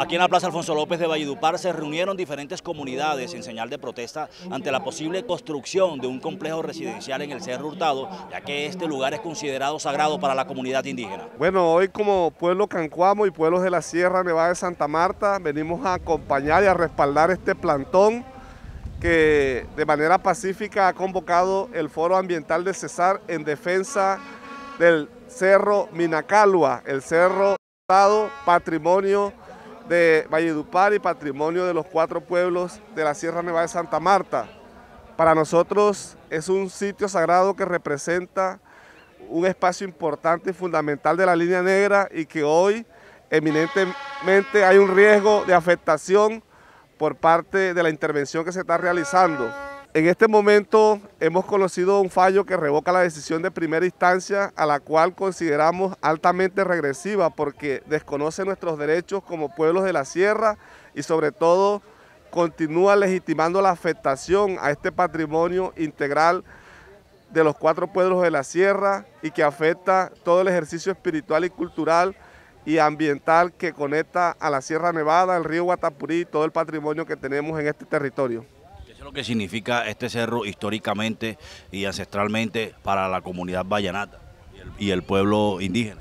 Aquí en la Plaza Alfonso López de Valledupar se reunieron diferentes comunidades en señal de protesta ante la posible construcción de un complejo residencial en el Cerro Hurtado, ya que este lugar es considerado sagrado para la comunidad indígena. Bueno, hoy como pueblo Cancuamo y pueblos de la Sierra Nevada de Santa Marta venimos a acompañar y a respaldar este plantón que de manera pacífica ha convocado el Foro Ambiental de Cesar en defensa del Cerro Minacalua, el Cerro Hurtado, patrimonio de Valledupar y patrimonio de los cuatro pueblos de la Sierra Nevada de Santa Marta. Para nosotros es un sitio sagrado que representa un espacio importante y fundamental de la línea negra y que hoy eminentemente hay un riesgo de afectación por parte de la intervención que se está realizando. En este momento hemos conocido un fallo que revoca la decisión de primera instancia a la cual consideramos altamente regresiva porque desconoce nuestros derechos como pueblos de la sierra y sobre todo continúa legitimando la afectación a este patrimonio integral de los cuatro pueblos de la sierra y que afecta todo el ejercicio espiritual y cultural y ambiental que conecta a la Sierra Nevada, el río Guatapurí y todo el patrimonio que tenemos en este territorio es lo que significa este cerro históricamente y ancestralmente para la comunidad vallenata y el, pueblo indígena?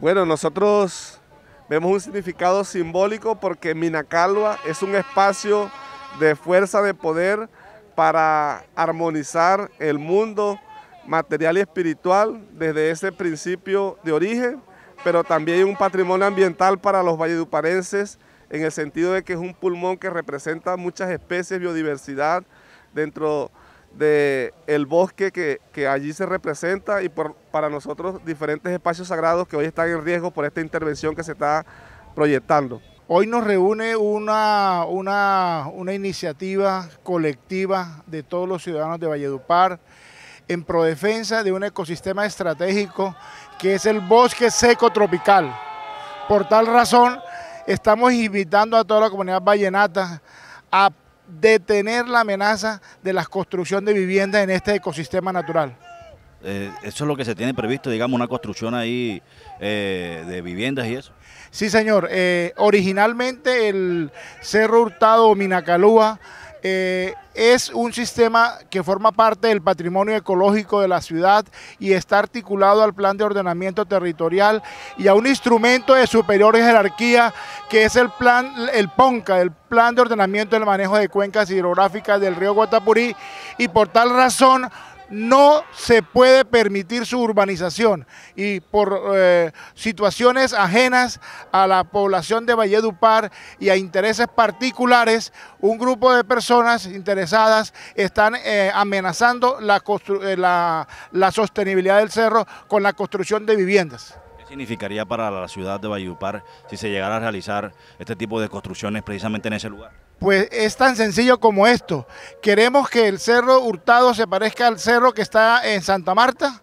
Bueno, nosotros vemos un significado simbólico porque Minacalua es un espacio de fuerza de poder para armonizar el mundo material y espiritual desde ese principio de origen, pero también un patrimonio ambiental para los valleduparenses en el sentido de que es un pulmón que representa muchas especies, biodiversidad dentro del el bosque que, allí se representa y por, para nosotros diferentes espacios sagrados que hoy están en riesgo por esta intervención que se está proyectando. Hoy nos reúne una, una, una iniciativa colectiva de todos los ciudadanos de Valledupar en prodefensa de un ecosistema estratégico que es el bosque seco tropical. Por tal razón, estamos invitando a toda la comunidad vallenata a detener la amenaza de la construcción de viviendas en este ecosistema natural. Eh, eso es lo que se tiene previsto, digamos, una construcción ahí eh, de viviendas y eso. Sí, señor. Eh, originalmente el Cerro Hurtado Minacalúa eh, es un sistema que forma parte del patrimonio ecológico de la ciudad y está articulado al plan de ordenamiento territorial y a un instrumento de superior jerarquía que es el plan, el PONCA, el Plan de Ordenamiento del Manejo de Cuencas Hidrográficas del río Guatapurí y por tal razón no se puede permitir su urbanización y por eh, situaciones ajenas a la población de Valledupar y a intereses particulares, un grupo de personas interesadas están eh, amenazando eh, la, la sostenibilidad del cerro con la construcción de viviendas. ¿Qué significaría para la ciudad de Valledupar si se llegara a realizar este tipo de construcciones precisamente en ese lugar? Pues es tan sencillo como esto. ¿Queremos que el Cerro Hurtado se parezca al cerro que está en Santa Marta?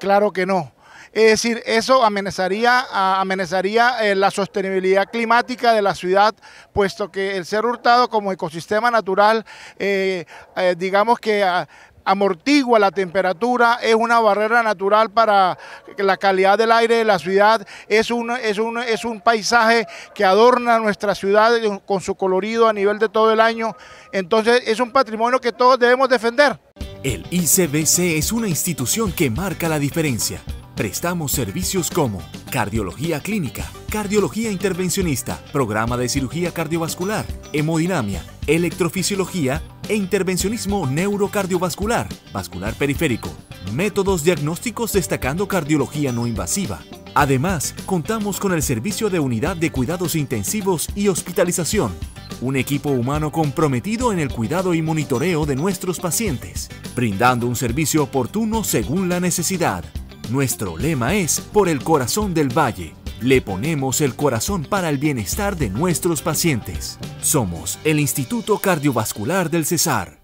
Claro que no. Es decir, eso amenazaría, amenazaría eh, la sostenibilidad climática de la ciudad, puesto que el Cerro Hurtado como ecosistema natural, eh, eh, digamos que amortigua la temperatura, es una barrera natural para la calidad del aire de la ciudad, es un, es un, es un paisaje que adorna nuestra ciudad con su colorido a nivel de todo el año, entonces es un patrimonio que todos debemos defender. El ICBC es una institución que marca la diferencia. Prestamos servicios como cardiología clínica, cardiología intervencionista, programa de cirugía cardiovascular, hemodinamia, electrofisiología e intervencionismo neurocardiovascular, vascular periférico, métodos diagnósticos destacando cardiología no invasiva. Además, contamos con el servicio de unidad de cuidados intensivos y hospitalización, un equipo humano comprometido en el cuidado y monitoreo de nuestros pacientes, brindando un servicio oportuno según la necesidad. Nuestro lema es Por el corazón del valle. Le ponemos el corazón para el bienestar de nuestros pacientes. Somos el Instituto Cardiovascular del Cesar.